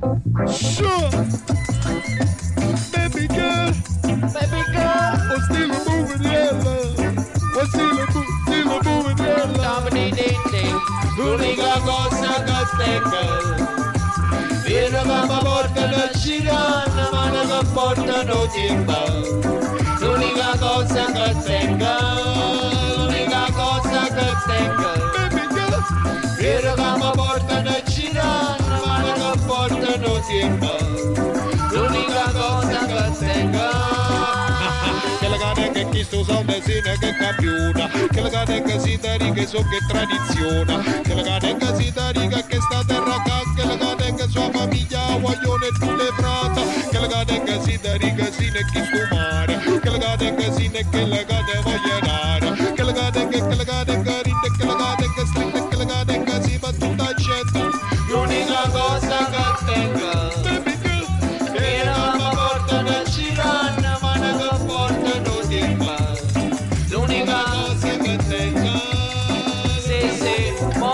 Sure. Baby girl. Baby girl. We're still moving, yeah, love. we still, mo still moving, yeah, love. Ruling a ghost, a ghost, a girl. Vira baba bota na shirana, mana bota no timbal. visto sa una escena que campeona Que la gana en casita rica eso que tradiciona Que la gana en casita rica que che de Que la gana che sua su familia guayone tu le Que la gana en casita rica sin si es tu mar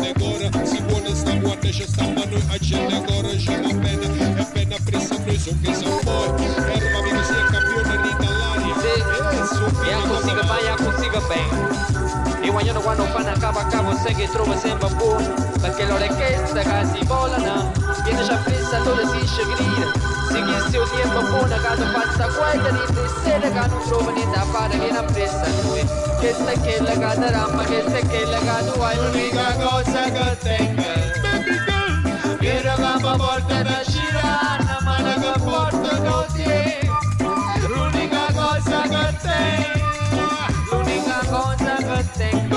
ne gora Si vuole sta guarda c'è sta ma noi a celle gora ci va bene E bene appresso a noi so che sa poi Erma mi così è campione d'Italia Sì, eh, e a così che vai a così che bene E guagnano quando fanno a capo a capo sai che trova sempre buono Perché l'orecchietta che si vola volano Viene già presa dove si scegliere Se chi si tempo buono che tu faccia guarda di sera che non trova niente a fare viene a appresso Kiss the the के सके लगा दरा मगे सके लगा दो आई उनिगा गो सगतेंग Geroga porta da shirana managa porta gotie Runiga goza gateng Runiga goza gateng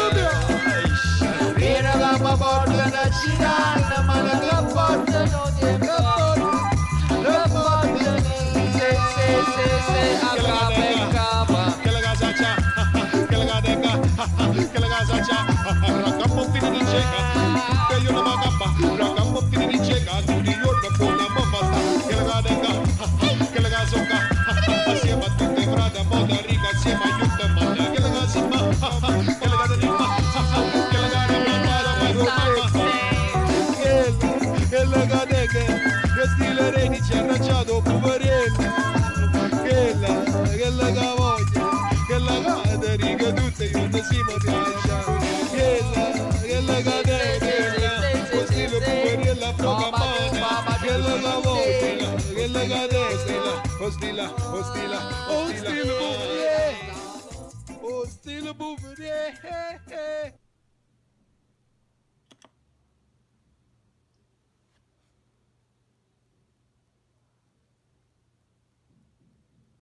Geroga porta da shirana managa porta gotie tell you no more gamba. Rock and pop in the chega, to the road the phone and mama sta. Kelaga denga, kelaga zonga. Siema tutte brada, moda riga, siema yutta manda. Kelaga simba, kelaga zanimba, kelaga rama para mai mama. Kelaga denga, che la re di c'è arracciato, poverello. Kelaga, kelaga la poca mana, que la la botila, que la gadostila, hostila, hostila, hostila, hostila, hostila, hostila, hostila,